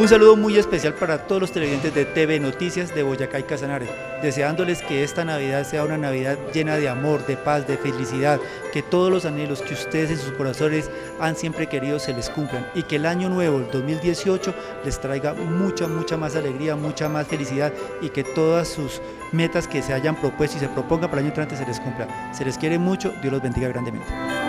Un saludo muy especial para todos los televidentes de TV Noticias de Boyacá y Casanare, deseándoles que esta Navidad sea una Navidad llena de amor, de paz, de felicidad, que todos los anhelos que ustedes en sus corazones han siempre querido se les cumplan y que el año nuevo, el 2018, les traiga mucha, mucha más alegría, mucha más felicidad y que todas sus metas que se hayan propuesto y se propongan para el año entrante se les cumplan. Se les quiere mucho, Dios los bendiga grandemente.